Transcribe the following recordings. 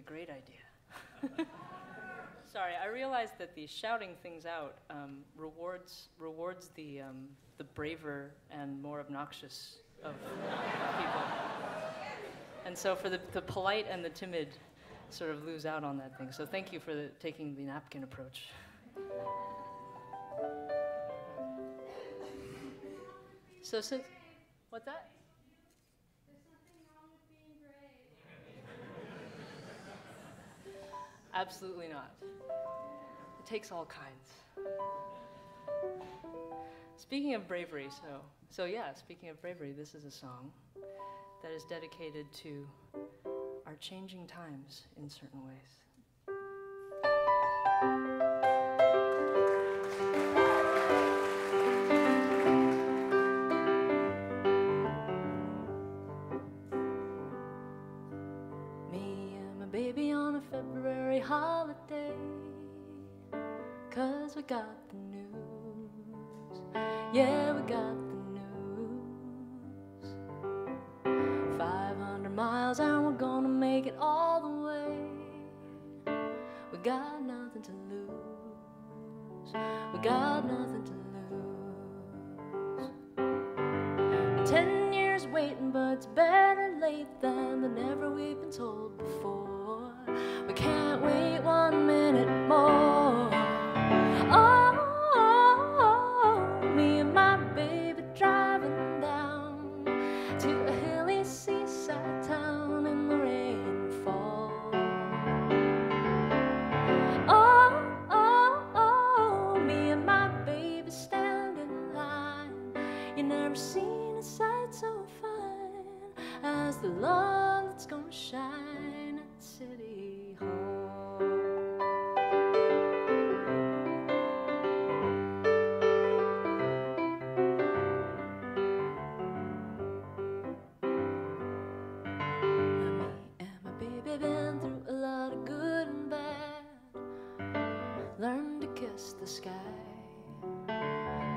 a great idea. Sorry, I realized that the shouting things out um, rewards rewards the um, the braver and more obnoxious of people, and so for the, the polite and the timid, sort of lose out on that thing. So thank you for the, taking the napkin approach. So since what's that? Absolutely not. It takes all kinds. Speaking of bravery, so so yeah, speaking of bravery, this is a song that is dedicated to our changing times in certain ways. We got the news. Yeah.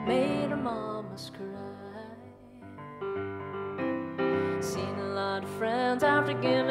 made her mamas cry. Seen a lot of friends after giving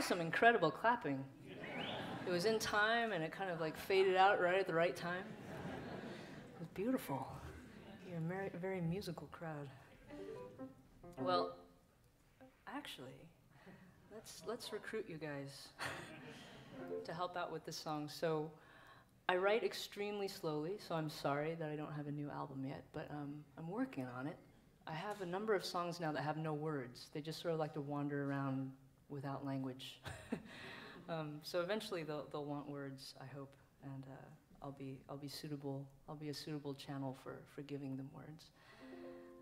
Was some incredible clapping. It was in time and it kind of like faded out right at the right time. It was beautiful. You're a very, very musical crowd. Well, actually, let's let's recruit you guys to help out with this song. So I write extremely slowly, so I'm sorry that I don't have a new album yet, but um, I'm working on it. I have a number of songs now that have no words. They just sort of like to wander around without language. um, so eventually they'll, they'll want words, I hope, and uh, I'll be I'll be suitable. I'll be a suitable channel for for giving them words.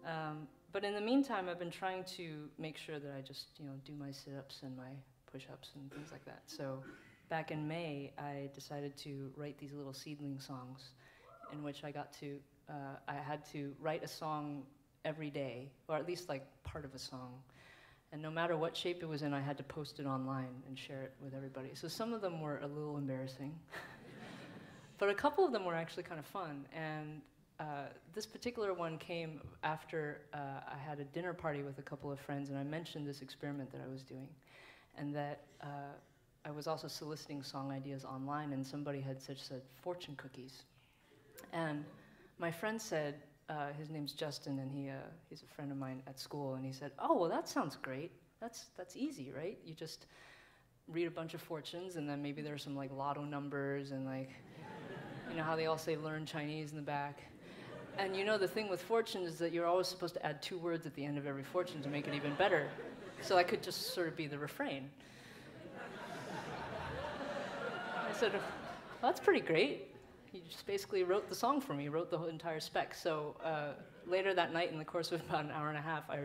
Um, but in the meantime, I've been trying to make sure that I just you know do my sit-ups and my push-ups and things like that. So back in May, I decided to write these little seedling songs, in which I got to uh, I had to write a song every day, or at least like part of a song. And no matter what shape it was in, I had to post it online and share it with everybody. So some of them were a little embarrassing, but a couple of them were actually kind of fun. And uh, this particular one came after uh, I had a dinner party with a couple of friends, and I mentioned this experiment that I was doing, and that uh, I was also soliciting song ideas online, and somebody had such said fortune cookies, and my friend said, uh, his name's Justin, and he, uh, he's a friend of mine at school, and he said, "Oh, well, that sounds great. That's that's easy, right? You just read a bunch of fortunes, and then maybe there's some like lotto numbers, and like, you know how they all say learn Chinese in the back." And you know the thing with fortunes is that you're always supposed to add two words at the end of every fortune to make it even better. So I could just sort of be the refrain. I said, well, that's pretty great he just basically wrote the song for me, wrote the whole entire spec. So uh, later that night, in the course of about an hour and a half, I,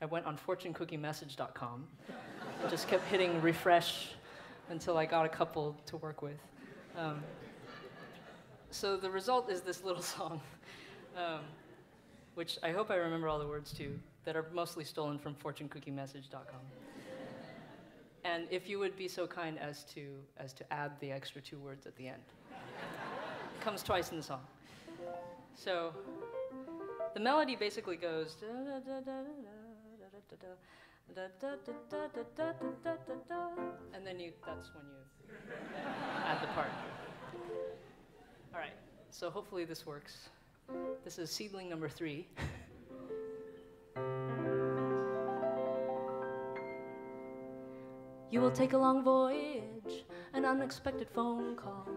I went on fortunecookiemessage.com and just kept hitting refresh until I got a couple to work with. Um, so the result is this little song, um, which I hope I remember all the words to, that are mostly stolen from fortunecookiemessage.com. And if you would be so kind as to, as to add the extra two words at the end comes twice in the song. So the melody basically goes and then you that's when you add the part. All right. So hopefully this works. This is seedling number 3. You will take a long voyage, unexpected phone call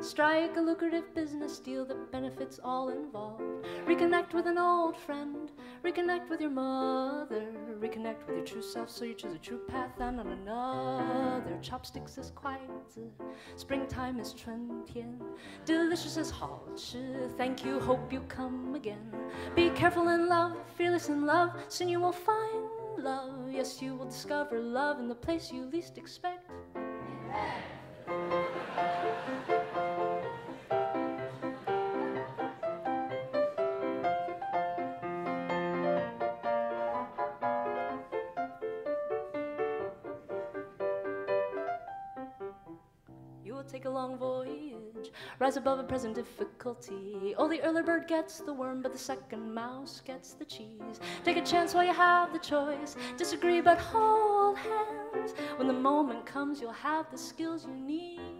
Strike a lucrative business deal that benefits all involved. Reconnect with an old friend. Reconnect with your mother. Reconnect with your true self so you choose a true path and not another. Chopsticks is quite. Springtime is 春天. Delicious as 好吃. Thank you, hope you come again. Be careful in love, fearless in love. Soon you will find love. Yes, you will discover love in the place you least expect. take Rise above a present difficulty. Oh, the early bird gets the worm, but the second mouse gets the cheese. Take a chance while you have the choice. Disagree, but hold hands. When the moment comes, you'll have the skills you need.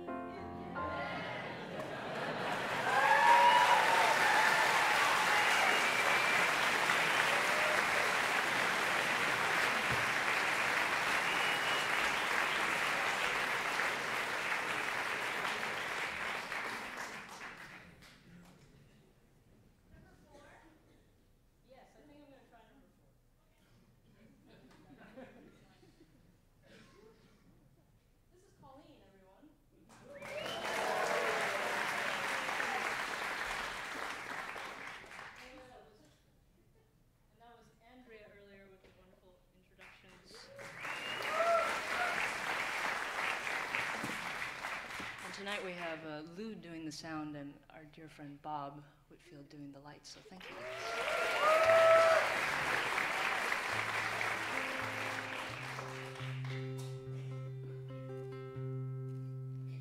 Tonight we have uh, Lou doing the sound and our dear friend Bob Whitfield doing the lights. So thank you.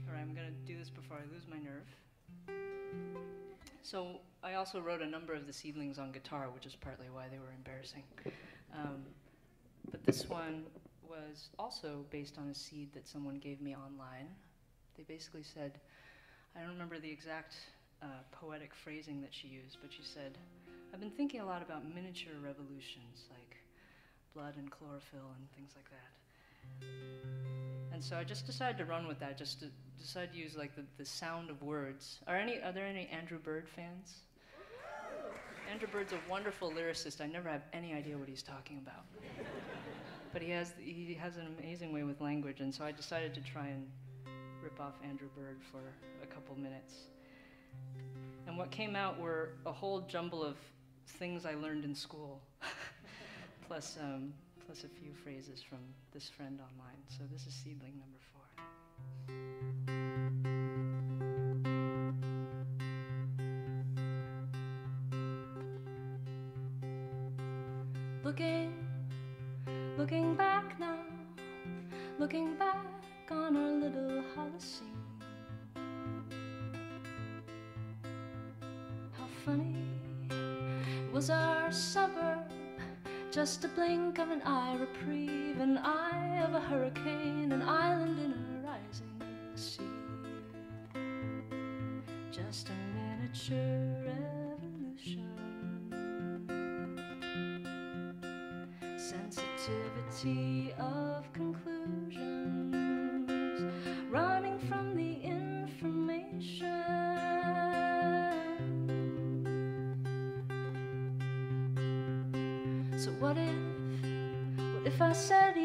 All right, I'm going to do this before I lose my nerve. So I also wrote a number of the seedlings on guitar, which is partly why they were embarrassing. Um, but this one was also based on a seed that someone gave me online. They basically said, I don't remember the exact uh, poetic phrasing that she used, but she said, I've been thinking a lot about miniature revolutions like blood and chlorophyll and things like that. And so I just decided to run with that, just to decide to use like the, the sound of words. Are any are there any Andrew Bird fans? Andrew Bird's a wonderful lyricist. I never have any idea what he's talking about. but he has he has an amazing way with language, and so I decided to try and rip off Andrew Bird for a couple minutes. And what came out were a whole jumble of things I learned in school, plus um, plus a few phrases from this friend online. So this is seedling number four. How funny was our suburb, just a blink of an eye reprieve, an eye of a hurricane, an island in a rising sea. Just a miniature revolution. sensitivity of So, what if, what if I said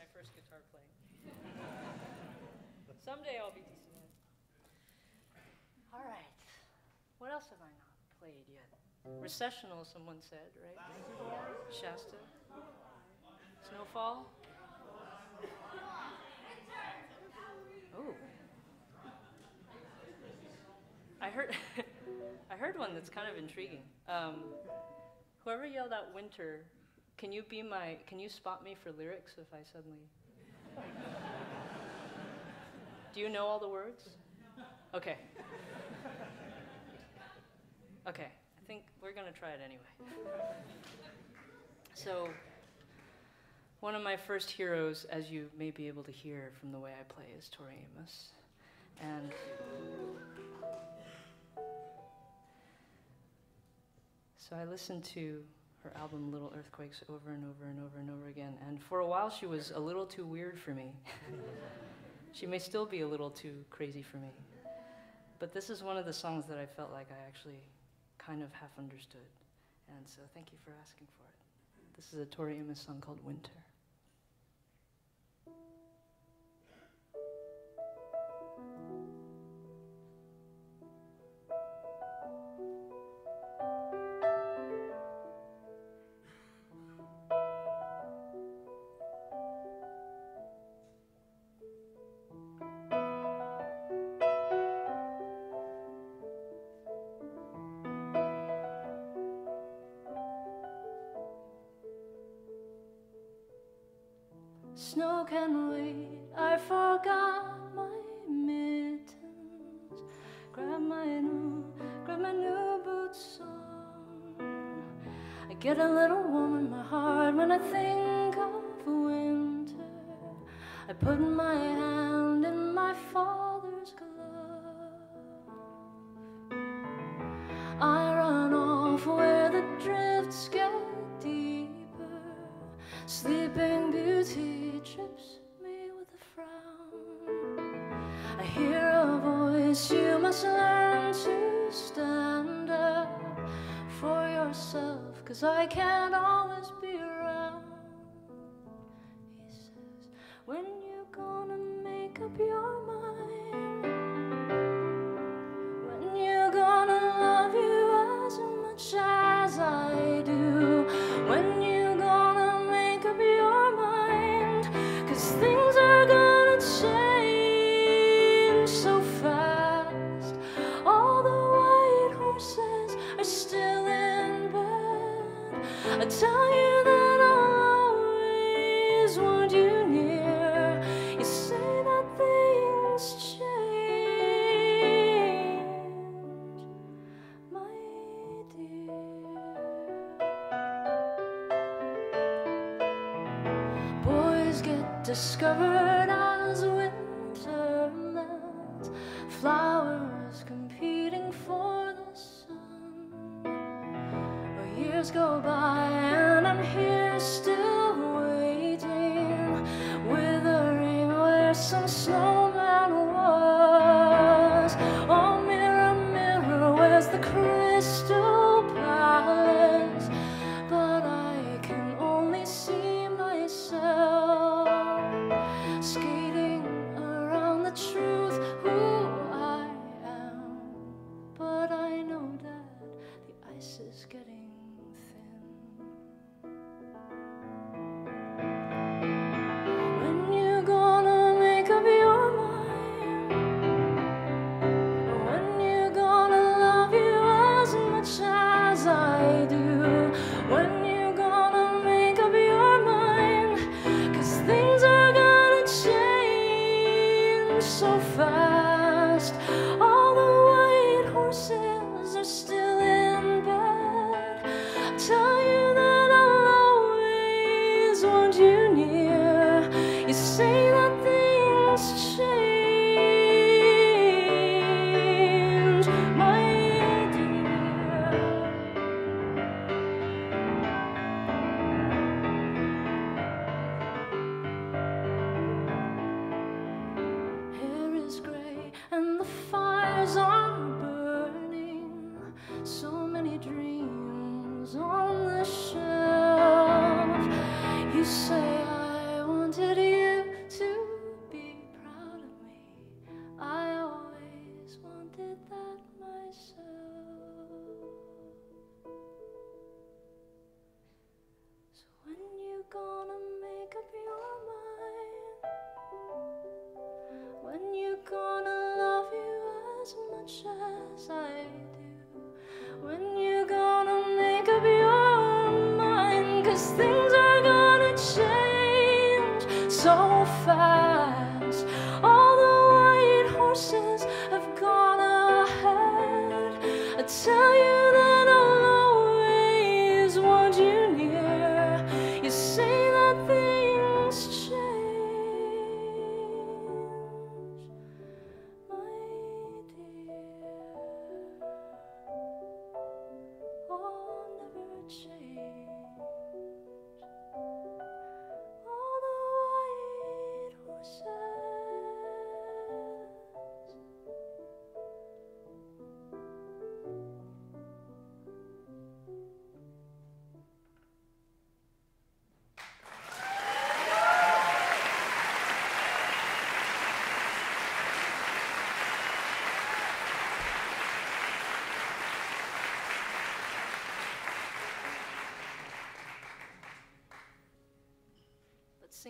my first guitar playing. Someday I'll be decent at it. All right. What else have I not played yet? Recessional, someone said, right? Shasta. Snowfall. Oh. I heard, I heard one that's kind of intriguing. Um, whoever yelled out winter, can you be my, can you spot me for lyrics if I suddenly? Do you know all the words? Okay. Okay, Think gonna try it anyway. So, one of my first heroes, as you may be able to hear from the way I play, is Tori Amos. And so I listened to her album Little Earthquakes over and over and over and over again. And for a while, she was a little too weird for me. she may still be a little too crazy for me. But this is one of the songs that I felt like I actually kind of half understood. And so thank you for asking for it. This is a Tori Amos song called Winter.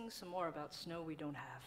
Some more about snow we don't have.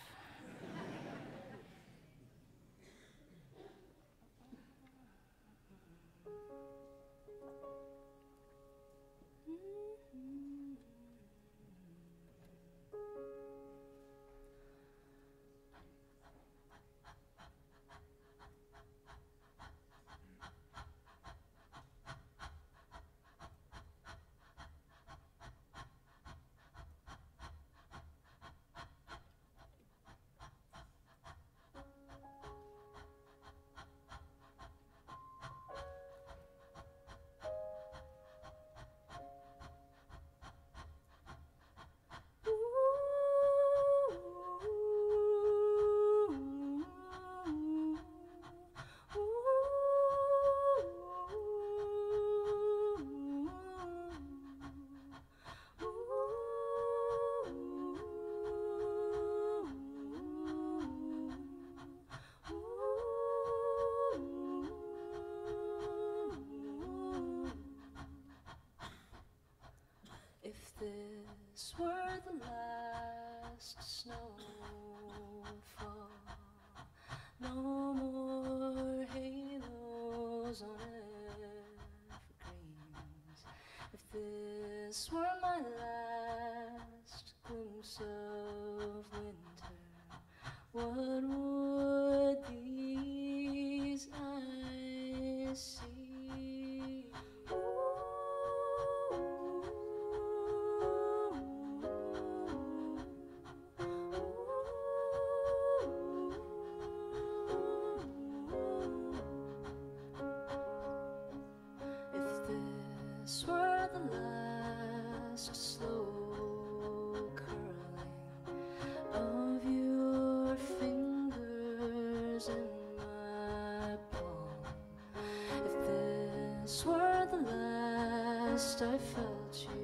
Last I felt you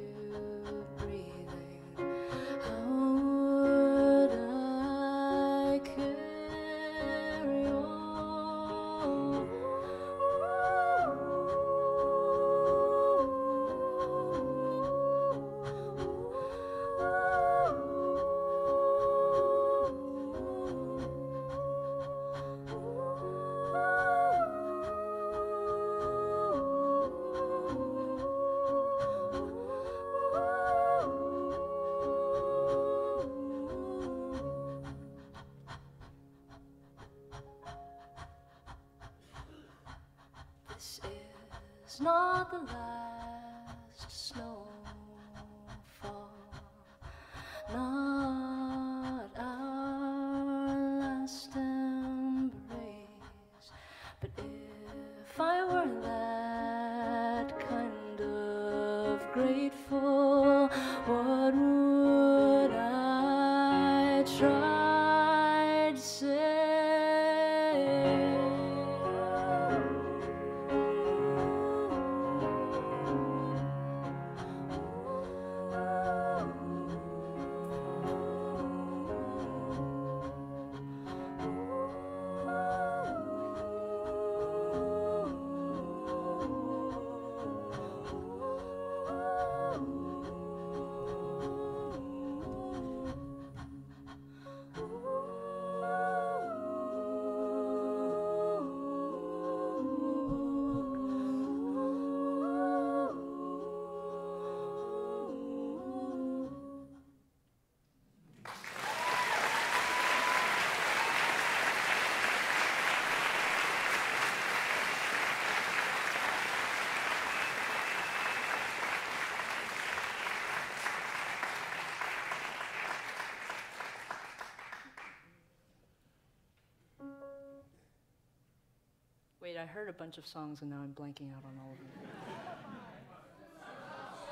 I heard a bunch of songs and now I'm blanking out on all of them.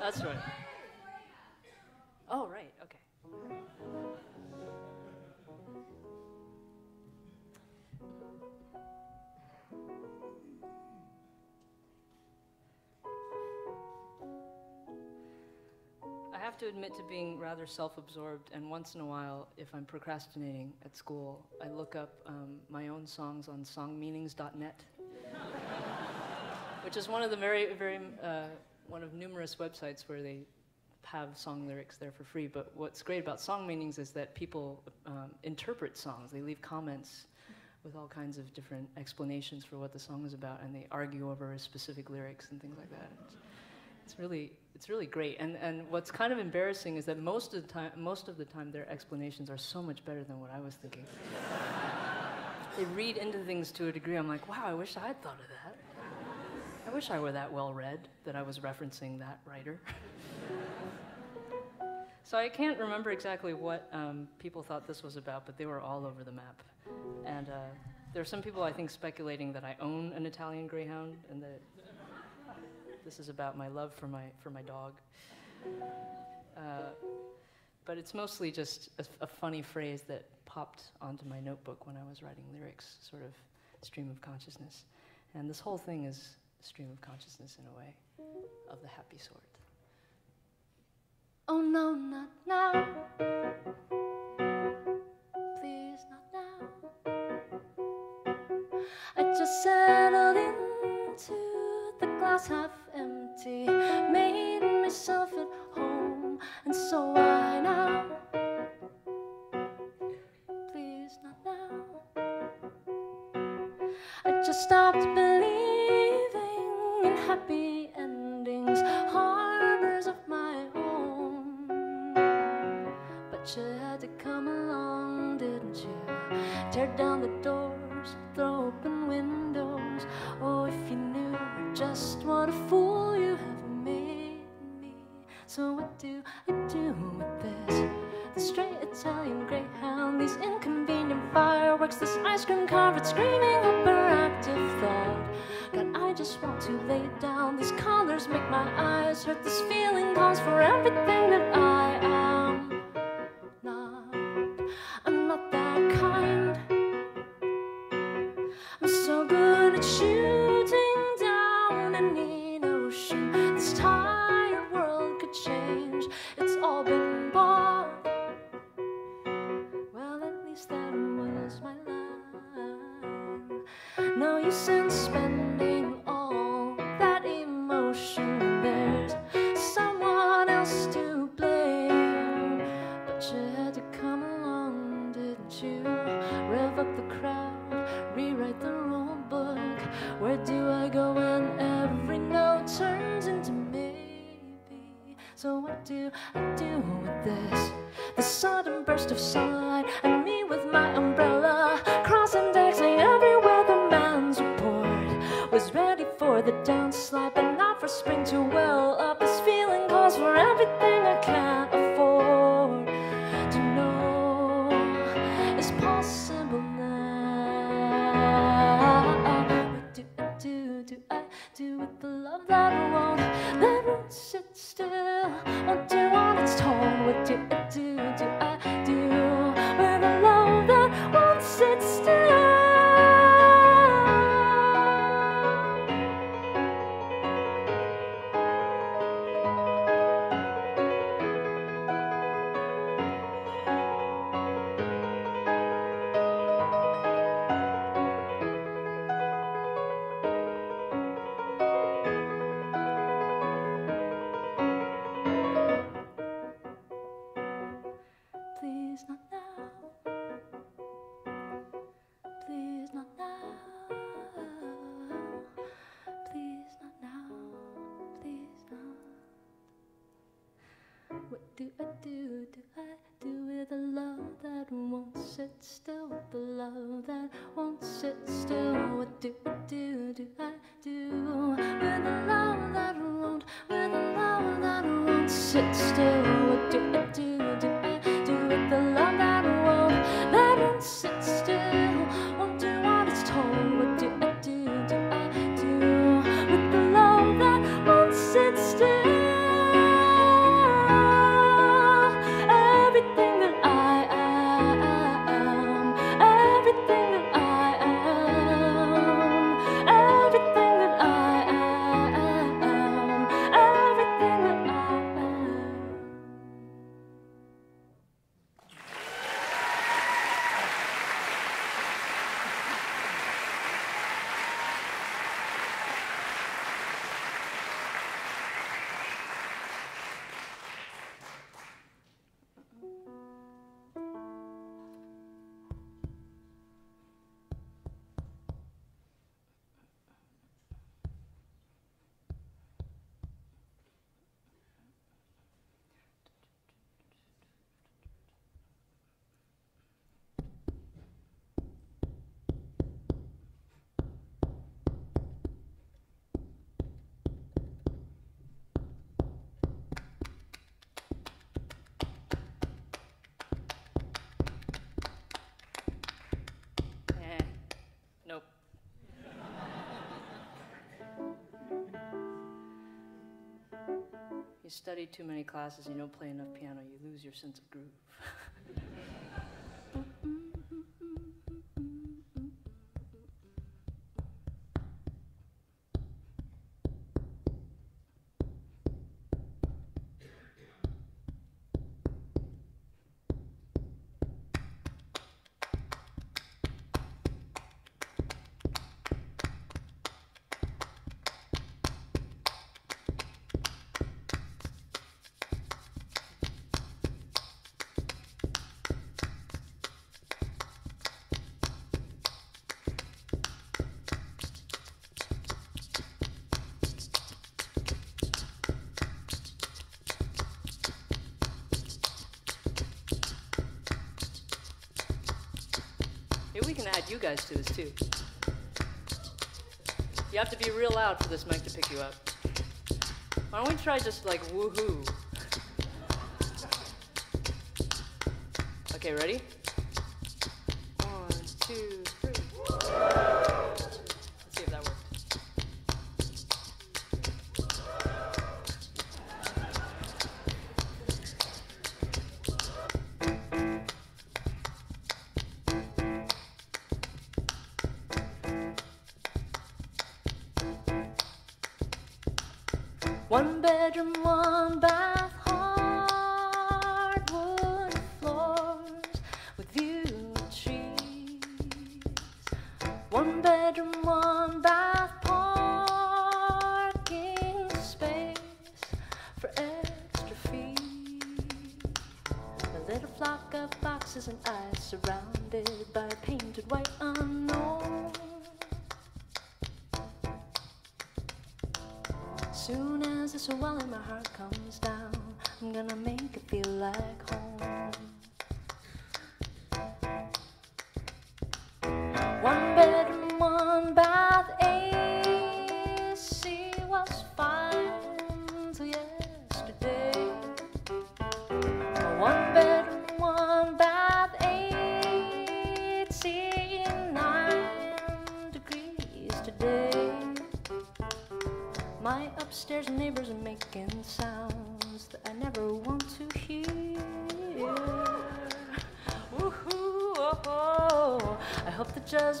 That's right. Oh, right, okay. I have to admit to being rather self absorbed, and once in a while, if I'm procrastinating at school, I look up um, my own songs on songmeanings.net, which is one of the very, very, uh, one of numerous websites where they have song lyrics there for free. But what's great about song meanings is that people um, interpret songs, they leave comments with all kinds of different explanations for what the song is about, and they argue over specific lyrics and things like that. It's, it's really it's really great. And and what's kind of embarrassing is that most of the time most of the time their explanations are so much better than what I was thinking. they read into things to a degree. I'm like, wow, I wish I had thought of that. I wish I were that well read that I was referencing that writer. so I can't remember exactly what um, people thought this was about, but they were all over the map. And uh, there are some people I think speculating that I own an Italian Greyhound and that this is about my love for my for my dog. Uh, but it's mostly just a, a funny phrase that popped onto my notebook when I was writing lyrics, sort of stream of consciousness. And this whole thing is stream of consciousness in a way, of the happy sort. Oh no, not now. Please, not now. I just settled into the glass half empty, made myself at home, and so I do with the love that won't let it sit still or do on its toll? What do study too many classes and you don't play enough piano, you lose your sense of groove. you guys to this too. You have to be real loud for this mic to pick you up. Why don't we try just like woohoo? Okay, ready?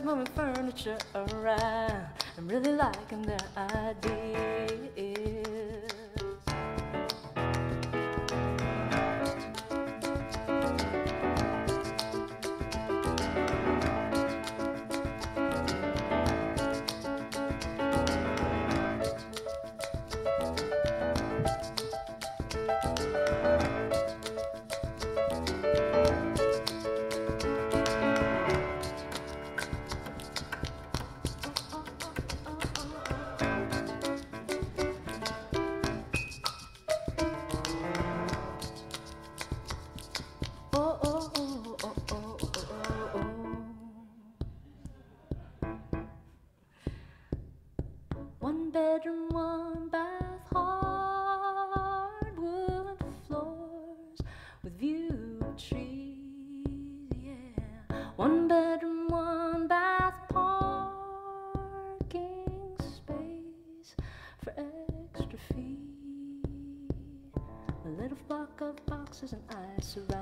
Moving furniture around. I'm really liking their ideas. Boxes and eyes surrounded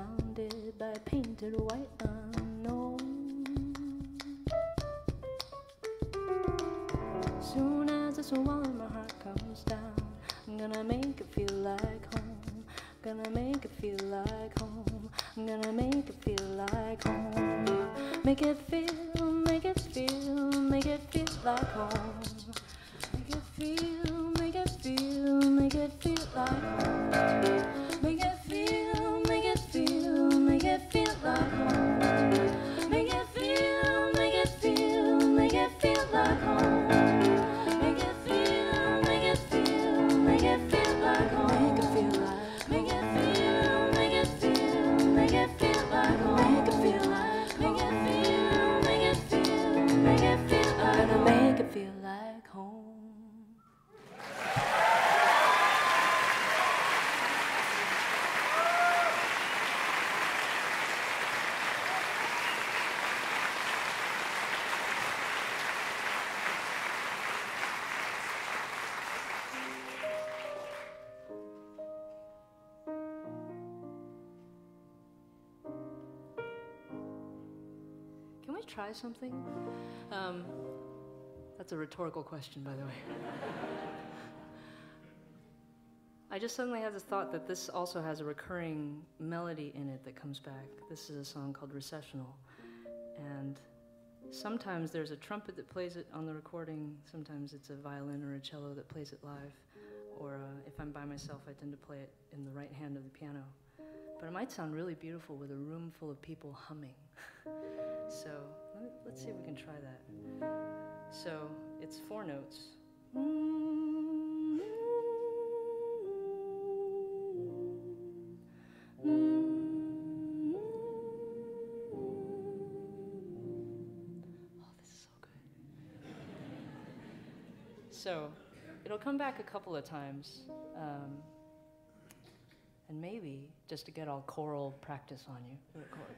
we try something? Um, that's a rhetorical question, by the way. I just suddenly had this thought that this also has a recurring melody in it that comes back. This is a song called Recessional. And sometimes there's a trumpet that plays it on the recording, sometimes it's a violin or a cello that plays it live. Or uh, if I'm by myself, I tend to play it in the right hand of the piano. But it might sound really beautiful with a room full of people humming. So let's see if we can try that. So it's four notes. Oh, so it'll come back a couple of times. Um, and maybe just to get all choral practice on you.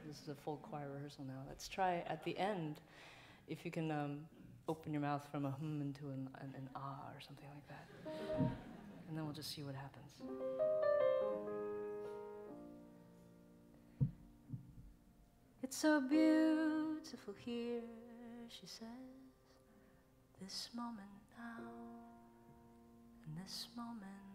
This is a full choir rehearsal now. Let's try at the end if you can um, open your mouth from a hum into an, an, an ah or something like that. And then we'll just see what happens. It's so beautiful here, she says, this moment now, and this moment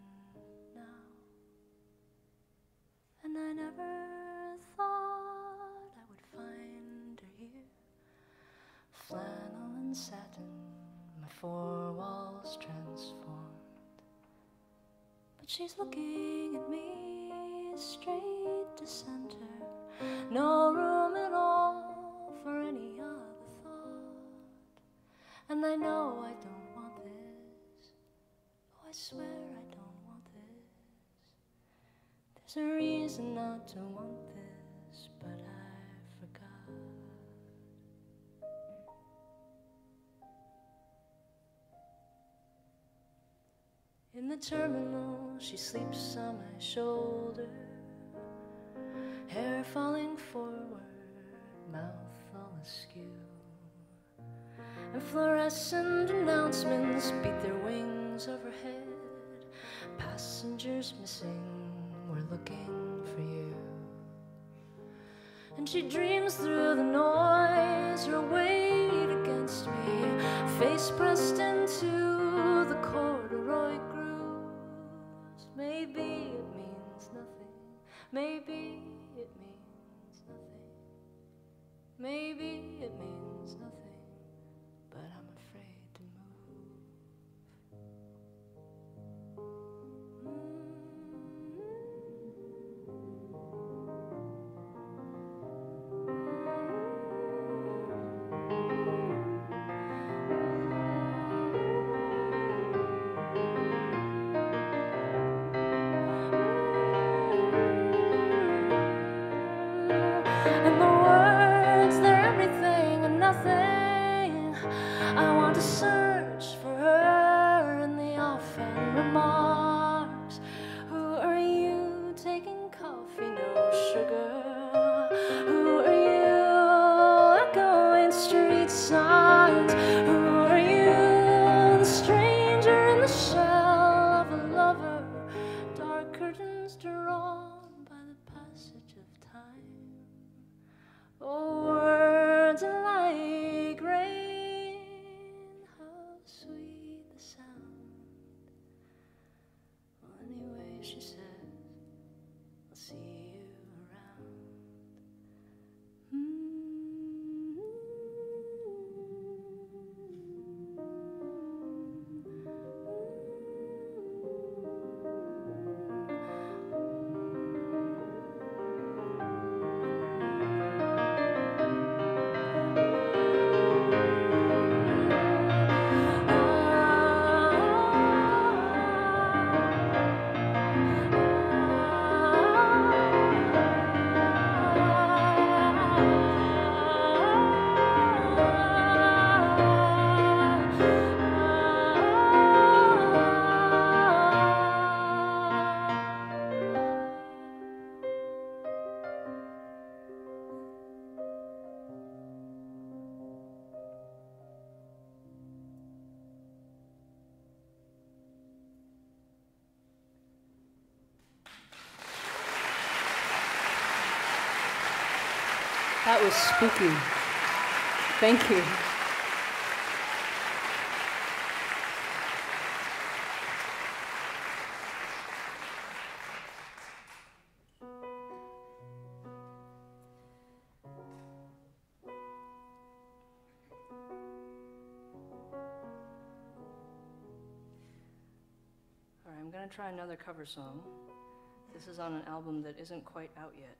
And I never thought I would find her here, flannel and satin, my four walls transformed. But she's looking at me straight to center, no room at all for any other thought. And I know I don't want this. Oh, I swear I. There's a reason not to want this, but I forgot. In the terminal, she sleeps on my shoulder, hair falling forward, mouth all askew. And fluorescent announcements beat their wings overhead. Passengers missing, looking for you. And she dreams through the noise, her weight against me, face pressed into the corduroy grooves. Maybe it means nothing, maybe it means nothing, maybe it means nothing, was spooky. Thank you. All right, I'm going to try another cover song. This is on an album that isn't quite out yet.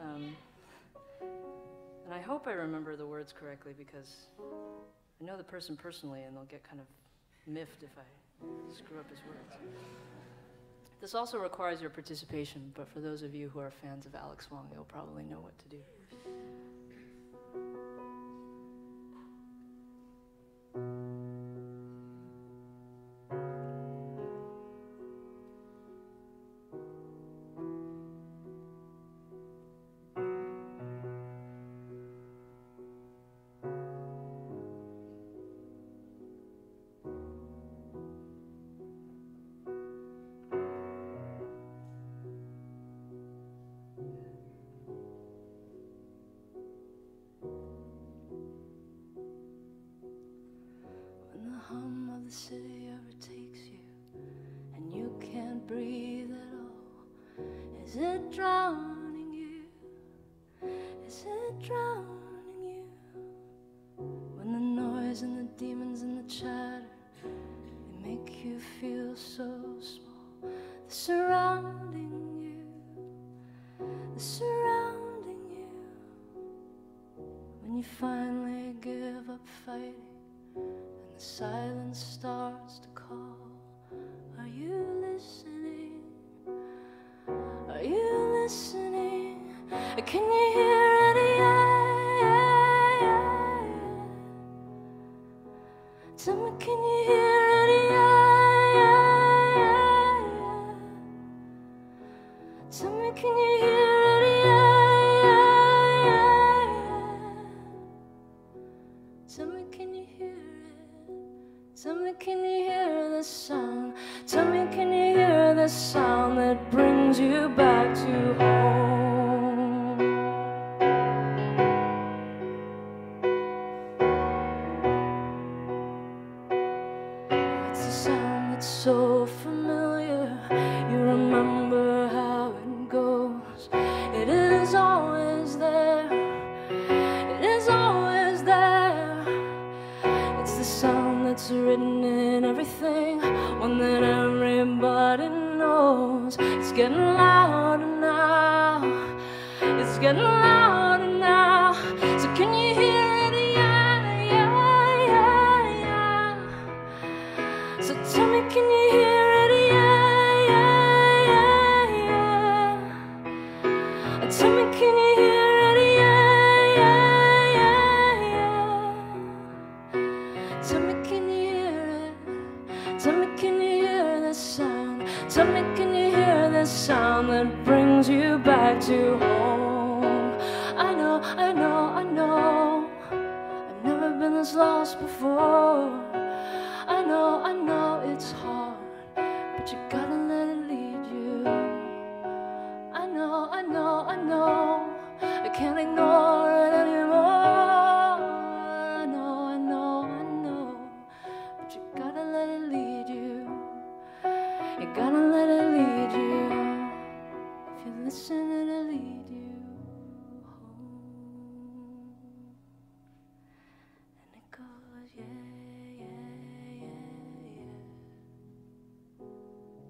Um, and I hope I remember the words correctly because I know the person personally and they'll get kind of miffed if I screw up his words. This also requires your participation, but for those of you who are fans of Alex Wong, you'll probably know what to do. When you finally give up fighting and the silence starts to call, are you listening? Are you listening? Can you hear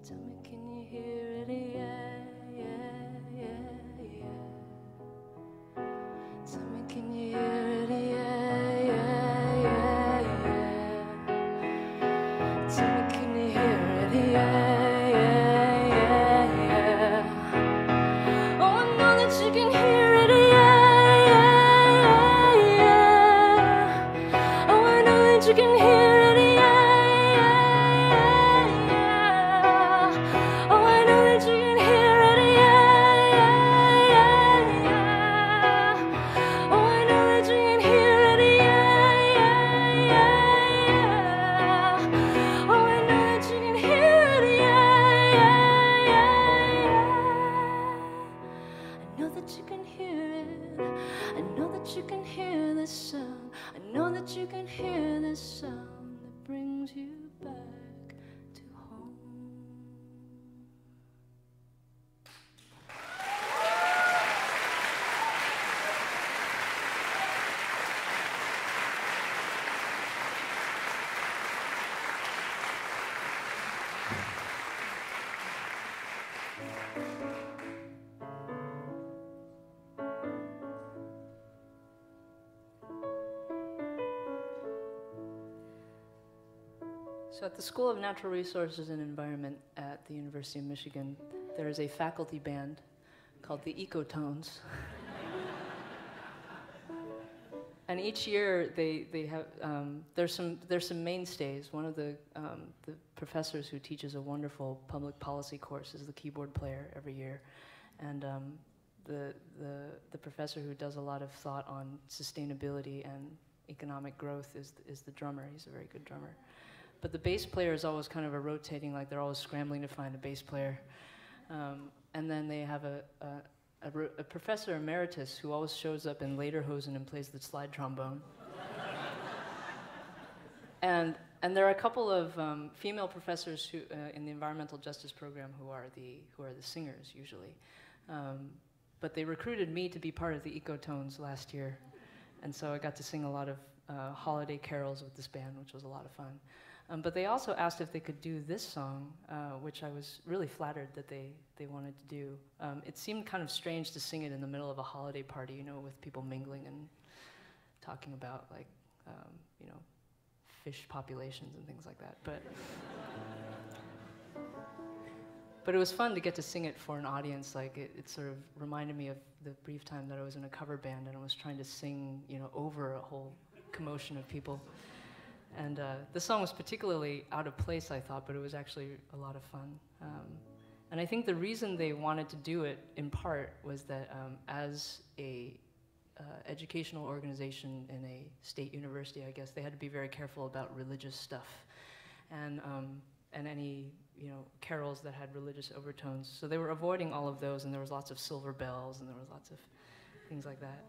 Tell me, can you hear So, at the School of Natural Resources and Environment at the University of Michigan, there is a faculty band called the Ecotones. and each year they, they have um, there's some there's some mainstays. One of the um, the professors who teaches a wonderful public policy course is the keyboard player every year, and um, the the the professor who does a lot of thought on sustainability and economic growth is is the drummer. He's a very good drummer. But the bass player is always kind of a rotating, like they're always scrambling to find a bass player. Um, and then they have a, a, a, a professor emeritus who always shows up in Lederhosen and plays the slide trombone. and, and there are a couple of um, female professors who, uh, in the environmental justice program who are the, who are the singers usually. Um, but they recruited me to be part of the Ecotones last year, and so I got to sing a lot of uh, holiday carols with this band, which was a lot of fun. Um, but they also asked if they could do this song, uh, which I was really flattered that they, they wanted to do. Um, it seemed kind of strange to sing it in the middle of a holiday party, you know, with people mingling and talking about, like, um, you know, fish populations and things like that. But, but it was fun to get to sing it for an audience. Like, it, it sort of reminded me of the brief time that I was in a cover band and I was trying to sing, you know, over a whole commotion of people. And uh, the song was particularly out of place, I thought, but it was actually a lot of fun. Um, and I think the reason they wanted to do it, in part, was that um, as a uh, educational organization in a state university, I guess they had to be very careful about religious stuff, and um, and any you know carols that had religious overtones. So they were avoiding all of those, and there was lots of silver bells, and there was lots of things like that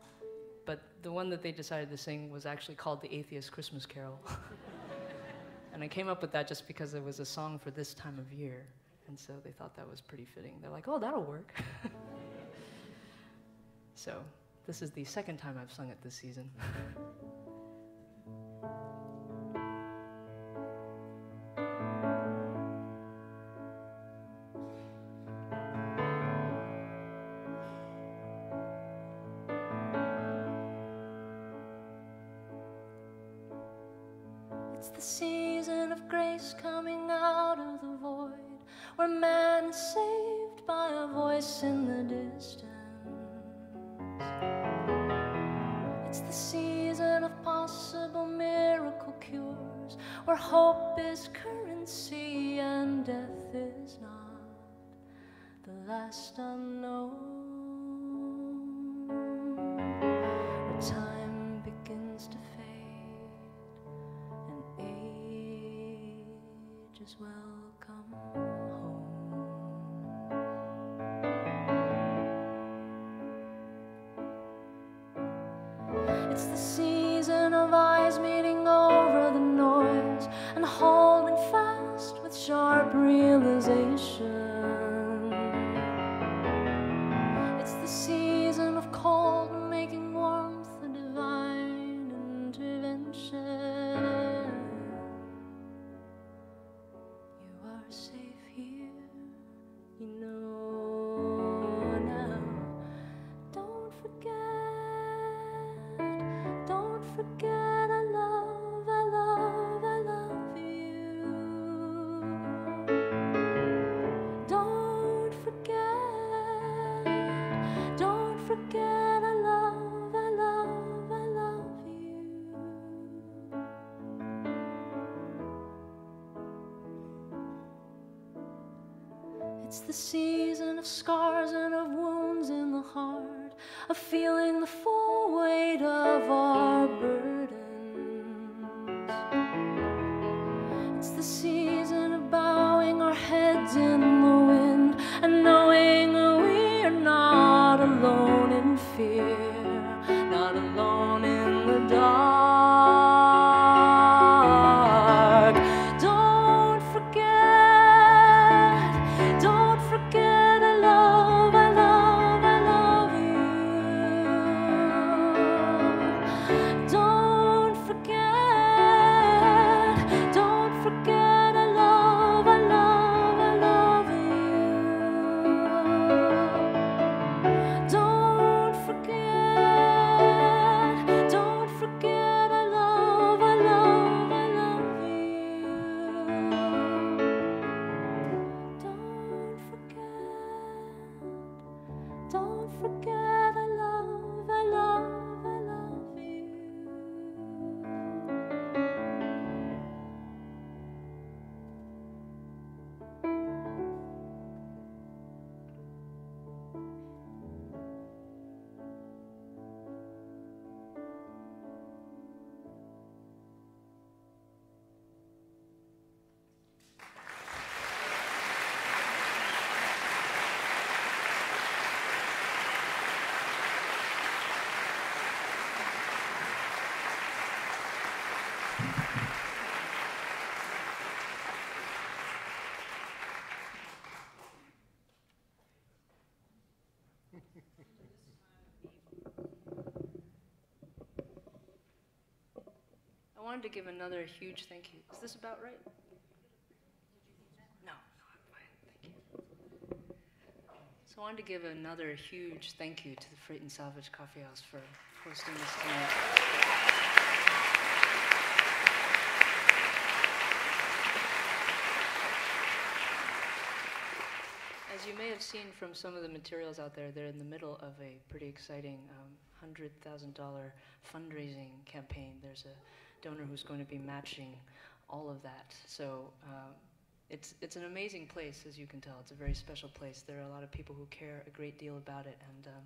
but the one that they decided to sing was actually called the Atheist Christmas Carol. and I came up with that just because it was a song for this time of year. And so they thought that was pretty fitting. They're like, oh, that'll work. so this is the second time I've sung it this season. I wanted to give another huge thank you. Is this about right? No. So I wanted to give another huge thank you to the Freight and Salvage Coffeehouse for hosting this tonight. As you may have seen from some of the materials out there, they're in the middle of a pretty exciting um, $100,000 fundraising campaign. There's a donor who's going to be matching all of that. So um, it's, it's an amazing place, as you can tell. It's a very special place. There are a lot of people who care a great deal about it. And, um,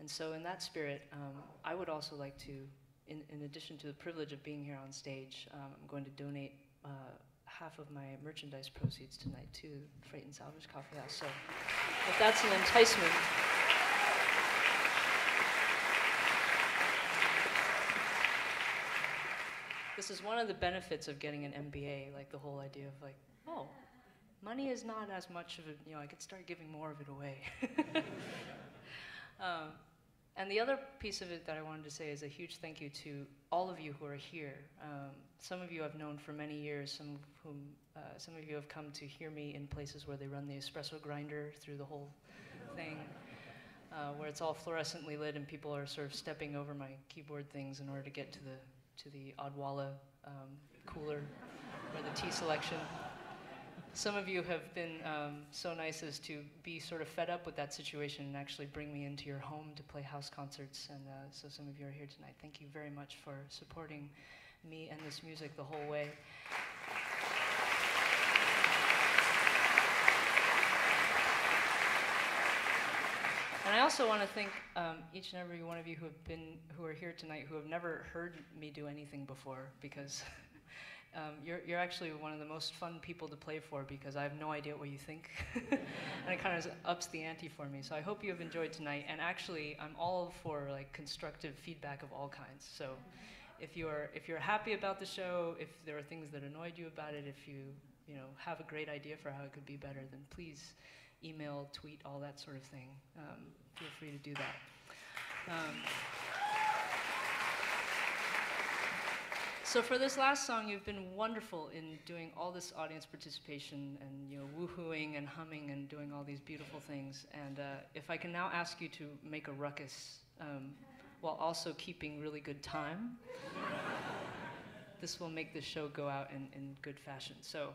and so, in that spirit, um, I would also like to, in, in addition to the privilege of being here on stage, um, I'm going to donate uh, half of my merchandise proceeds tonight to Freight and Salvage Coffee House. So if that's an enticement. This is one of the benefits of getting an MBA, like the whole idea of like, oh, money is not as much of a, you know, I could start giving more of it away. um, and the other piece of it that I wanted to say is a huge thank you to all of you who are here. Um, some of you I've known for many years, some of whom, uh, some of you have come to hear me in places where they run the espresso grinder through the whole thing, uh, where it's all fluorescently lit and people are sort of stepping over my keyboard things in order to get to the to the Odwalla um, cooler or the tea selection. Some of you have been um, so nice as to be sort of fed up with that situation and actually bring me into your home to play house concerts. And uh, so some of you are here tonight. Thank you very much for supporting me and this music the whole way. And I also want to thank um, each and every one of you who have been, who are here tonight, who have never heard me do anything before, because um, you're, you're actually one of the most fun people to play for because I have no idea what you think. and it kind of ups the ante for me. So I hope you have enjoyed tonight. And actually, I'm all for like constructive feedback of all kinds. So if you're, if you're happy about the show, if there are things that annoyed you about it, if you, you know, have a great idea for how it could be better, then please email, tweet, all that sort of thing. Um, feel free to do that. Um, So for this last song, you've been wonderful in doing all this audience participation and you know woohooing and humming and doing all these beautiful things. And uh, if I can now ask you to make a ruckus um, while also keeping really good time, this will make the show go out in, in good fashion. So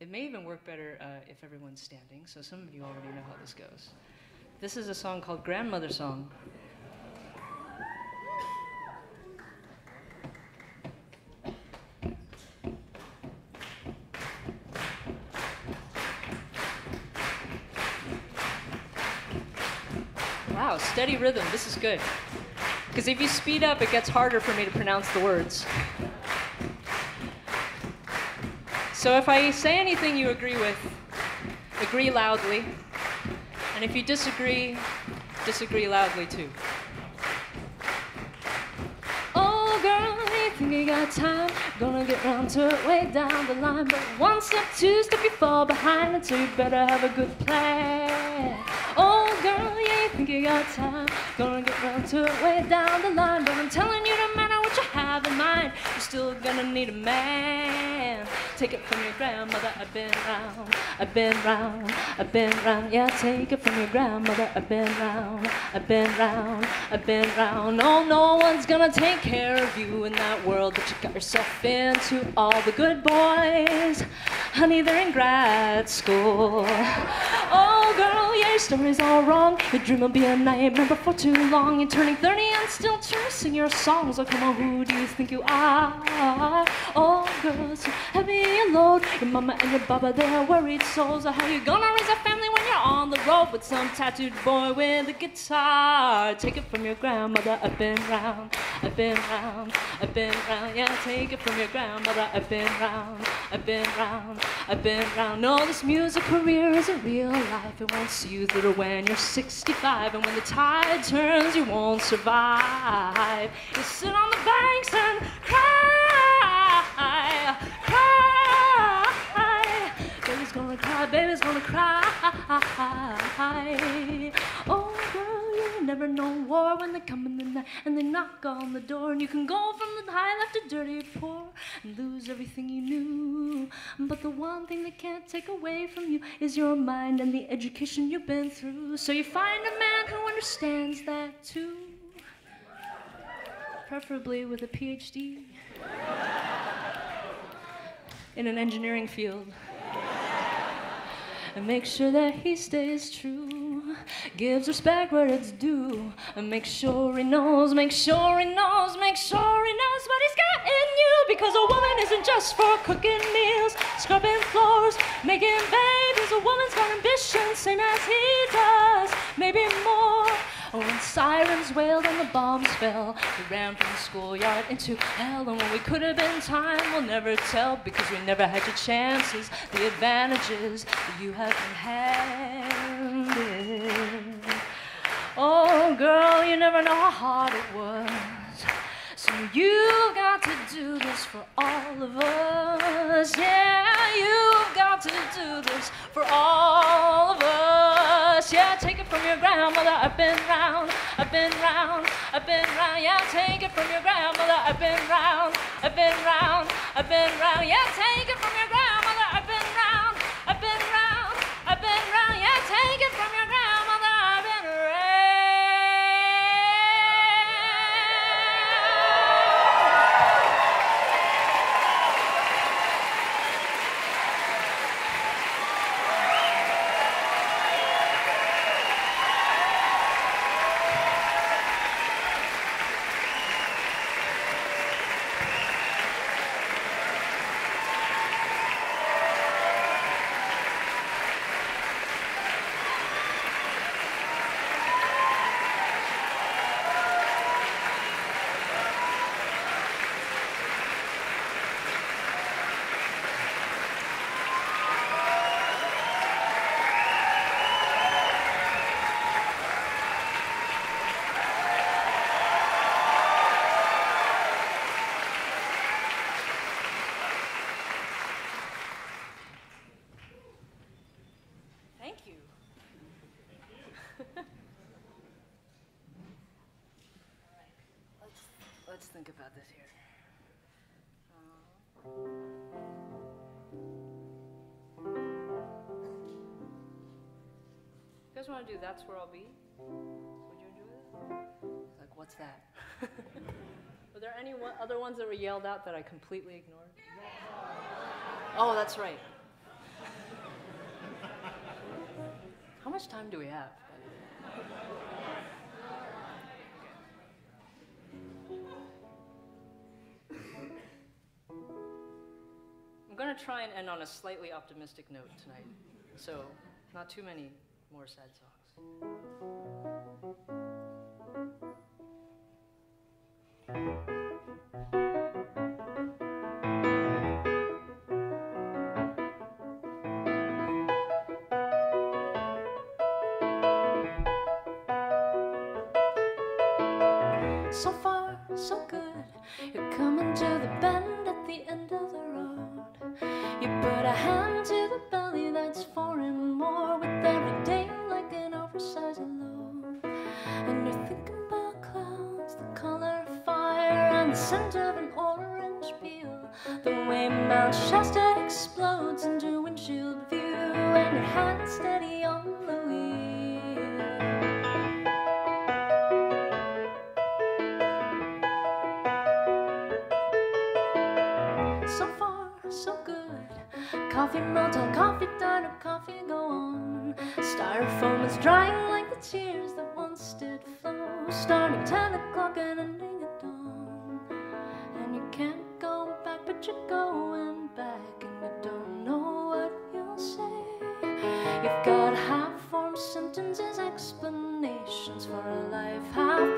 it may even work better uh, if everyone's standing. So some of you already know how this goes. This is a song called Grandmother Song. Wow, steady rhythm. This is good. Because if you speed up, it gets harder for me to pronounce the words. So if I say anything you agree with, agree loudly. And if you disagree, disagree loudly too. Oh, girl, you think you got time? Gonna get round to it way down the line. But one step, two step, you fall behind, and so you better have a good plan. Think you got time? Gonna get round to it way down the line. But I'm telling you, you have in mind, you're still gonna need a man. Take it from your grandmother, I've been round, I've been round, I've been round. Yeah, take it from your grandmother, I've been round, I've been round, I've been round. No, no one's gonna take care of you in that world that you got yourself into. All the good boys, honey, they're in grad school. Oh, girl, yeah, your story's all wrong. Your dream will be a nightmare before too long. You're turning 30 and still sing your songs. Oh, come on, who do you think you are? Oh, girl, so heavy and load. Your mama and your baba, they're worried souls. How you gonna raise a family when you're on the road with some tattooed boy with a guitar? Take it from your grandmother, I've been round, I've been round, I've been round. Yeah, take it from your grandmother, I've been round, I've been round, I've been round. No, this music career is a real life. It won't see you when you're 65. And when the tide turns, you won't survive. You sit on the baby's gonna cry. Oh, girl, you never know war when they come in the night and they knock on the door. And you can go from the high left to dirty poor and lose everything you knew. But the one thing they can't take away from you is your mind and the education you've been through. So you find a man who understands that too. Preferably with a PhD in an engineering field and make sure that he stays true. Gives respect where it's due, and make sure he knows, make sure he knows, make sure he knows what he's got in you. Because a woman isn't just for cooking meals, scrubbing floors, making babies. A woman's got ambition, same as he does, maybe more. Oh, when sirens wailed and the bombs fell, we ran from the schoolyard into hell. And when we could have been time, we'll never tell because we never had your chances, the advantages that you have been handed. Oh, girl, you never know how hard it was. So you've got to do this for all of us. Yeah, you've got to do this for all of us. Yeah, take it from your grandmother. I've been round, I've been round, I've been round. Yeah, take it from your grandmother. I've been round, I've been round, I've been round. Yeah, take it from your grandmother. I've been round, I've been round, I've been round. Yeah, take it from your grandmother. I've been round. Thank you. Let's, let's think about this here. You guys want to do That's Where I'll Be? Would you enjoy that? Like, what's that? were there any one, other ones that were yelled out that I completely ignored? Oh, that's right. How much time do we have? Try and end on a slightly optimistic note tonight. So, not too many more sad songs.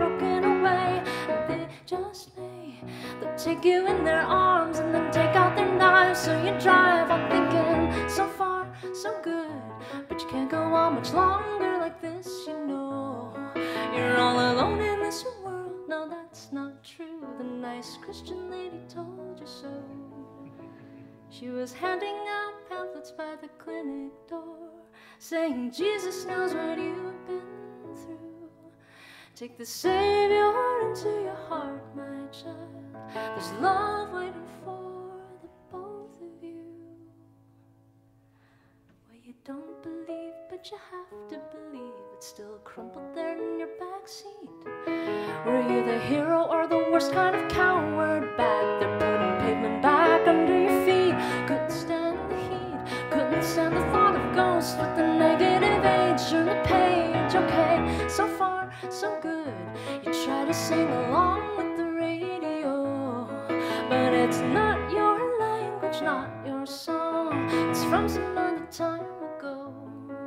Broken away. They just may. They'll take you in their arms and then take out their knives. So you drive on thinking, so far, so good. But you can't go on much longer like this, you know. You're all alone in this world. No, that's not true. The nice Christian lady told you so. She was handing out pamphlets by the clinic door, saying, Jesus knows what you've been through. Take the Savior into your heart, my child. There's love waiting for the both of you. Well, you don't believe, but you have to believe. It's still crumpled there in your back seat. Were you the hero or the worst kind of coward back there putting pavement back under your feet? Couldn't stand the heat, couldn't stand the thought of ghosts with the negative age on the page. Okay, so far, so good. You try to sing along with the radio, but it's not your language, not your song. It's from some other time ago.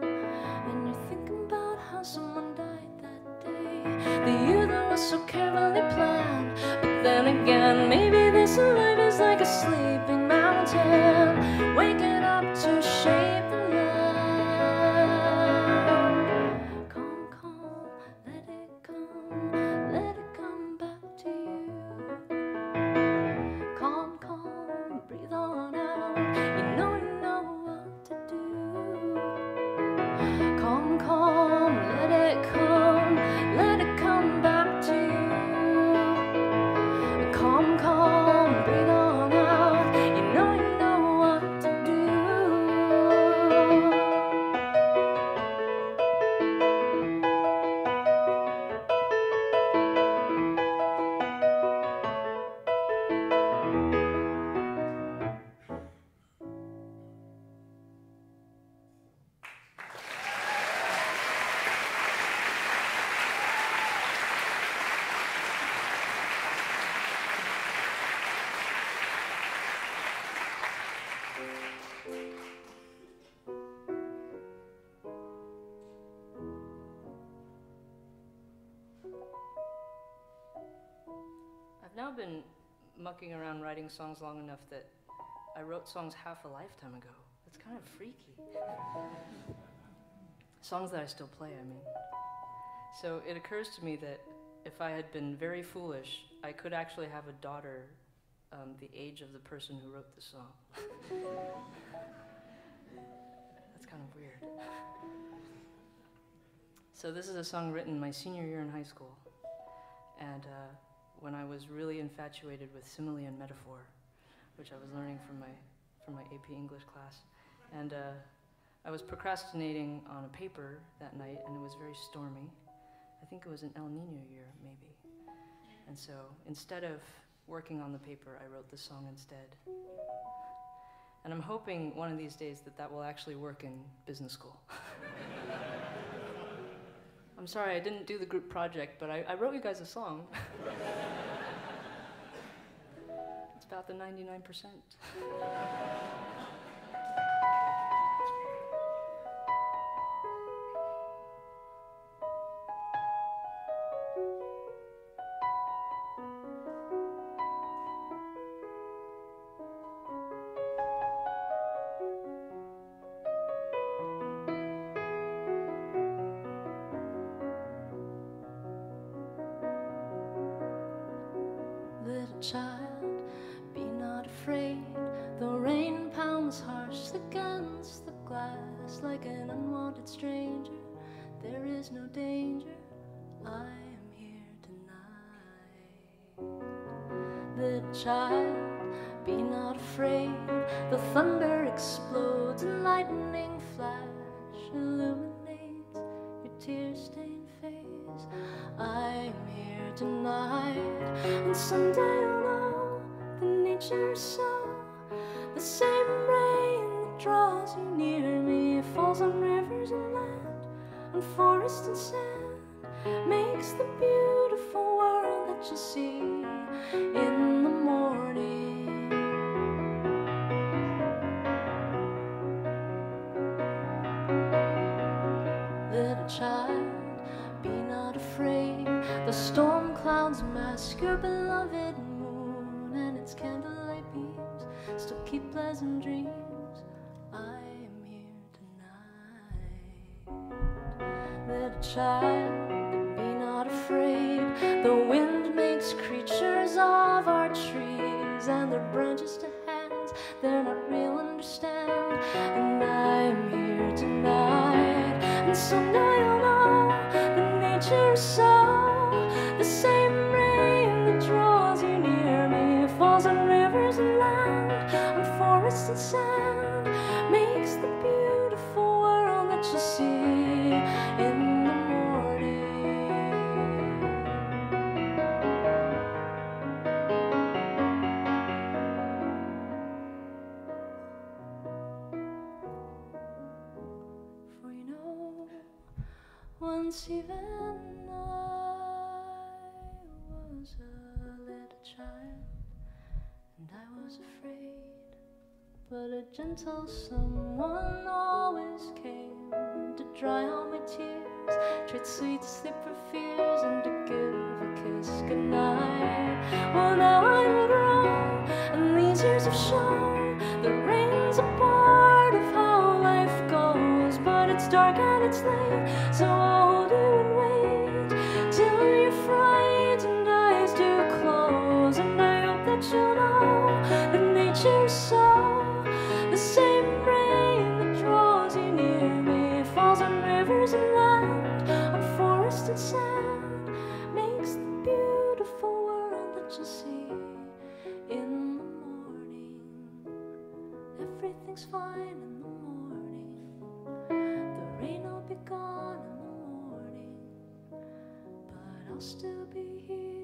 And you're thinking about how someone died that day. The year that was so carefully planned. But then again, maybe this life is like a sleeping mountain, waking been mucking around writing songs long enough that I wrote songs half a lifetime ago. That's kind of freaky. songs that I still play, I mean. So it occurs to me that if I had been very foolish, I could actually have a daughter um, the age of the person who wrote the song. That's kind of weird. So this is a song written my senior year in high school. And uh, when I was really infatuated with simile and metaphor, which I was learning from my, from my AP English class. And uh, I was procrastinating on a paper that night, and it was very stormy. I think it was an El Nino year, maybe. And so instead of working on the paper, I wrote the song instead. And I'm hoping one of these days that that will actually work in business school. I'm sorry, I didn't do the group project, but I, I wrote you guys a song. it's about the 99%. And forest and sand makes the beautiful world that you see in the morning. Little child, be not afraid. The storm clouds mask your beloved tonight. But a gentle someone always came to dry all my tears, trade sweet sleep for fears, and to give a kiss goodnight. Well, now I'm grown, and these years have shown the rain's a part of how life goes, but it's dark and it's late, so I'll and wait till your frightened eyes do close, and I hope that you'll know Everything's fine in the morning. The rain will be gone in the morning, but I'll still be here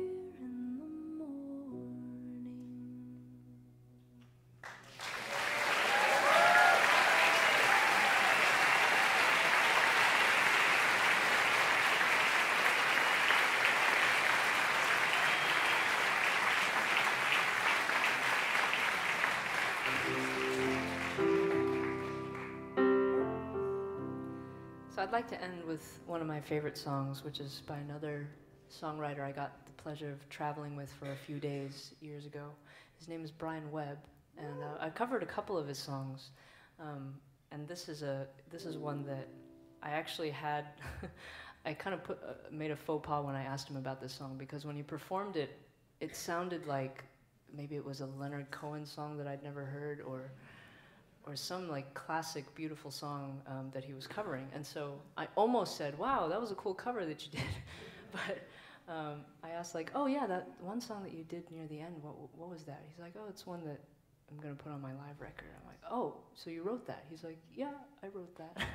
I'd like to end with one of my favorite songs, which is by another songwriter I got the pleasure of traveling with for a few days years ago. His name is Brian Webb, and uh, I've covered a couple of his songs. Um, and this is a this is one that I actually had. I kind of put uh, made a faux pas when I asked him about this song because when he performed it, it sounded like maybe it was a Leonard Cohen song that I'd never heard, or or some like classic beautiful song um, that he was covering. And so I almost said, "Wow, that was a cool cover that you did," but um, I asked like, "Oh yeah, that one song that you did near the end. What what was that?" He's like, "Oh, it's one that I'm gonna put on my live record." I'm like, "Oh, so you wrote that?" He's like, "Yeah, I wrote that."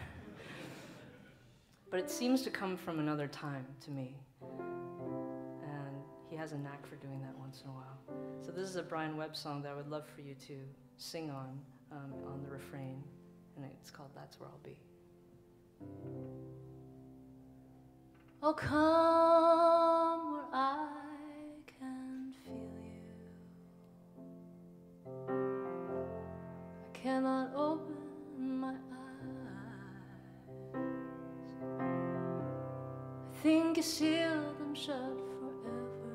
but it seems to come from another time to me, and he has a knack for doing that once in a while. So this is a Brian Webb song that I would love for you to sing on um, on the refrain, and it's called "That's Where I'll Be." Oh, come where I can feel you. I cannot open my eyes. I think you sealed them shut forever.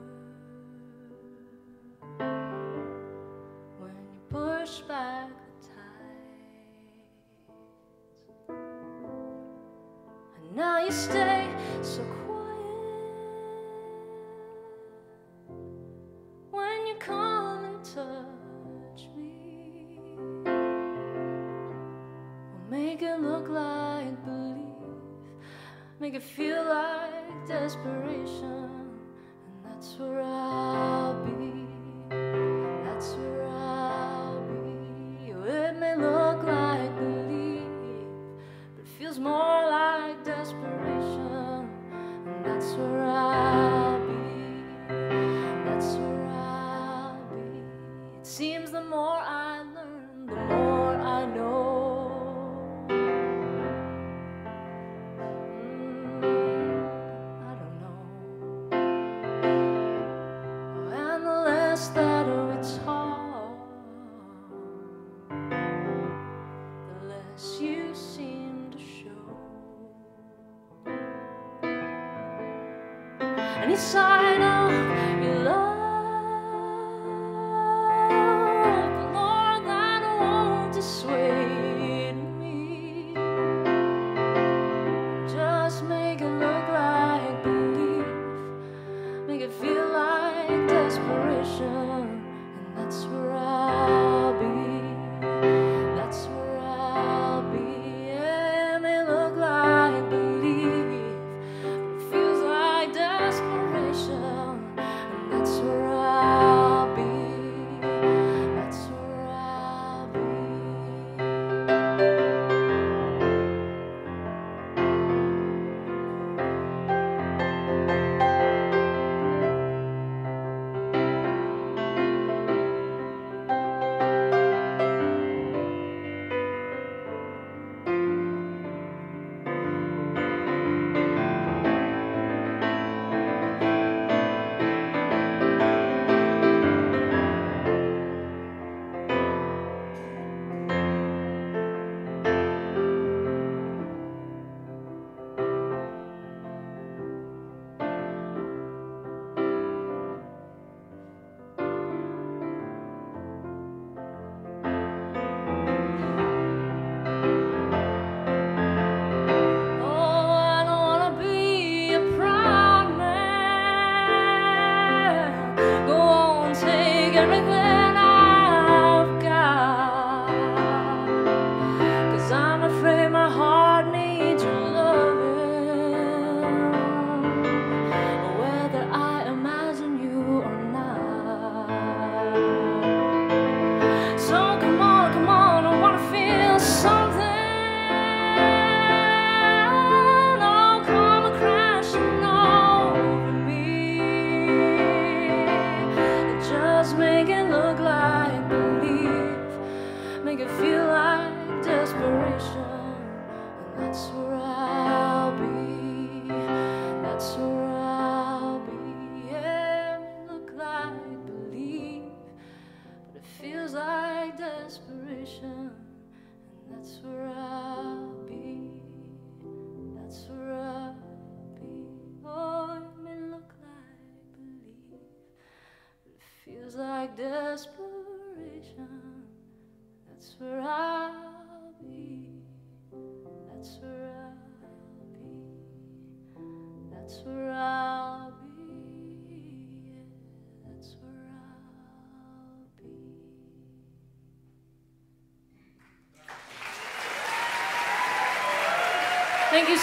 When you push back now you stay so quiet when you come and touch me. We'll make it look like belief, make it feel like desperation, that's where I'll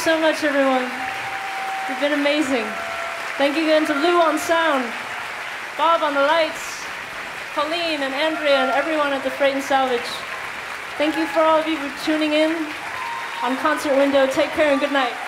so much, everyone. You've been amazing. Thank you again to Lou on sound, Bob on the lights, Colleen and Andrea and everyone at the Freight and Salvage. Thank you for all of you for tuning in on Concert Window. Take care and good night.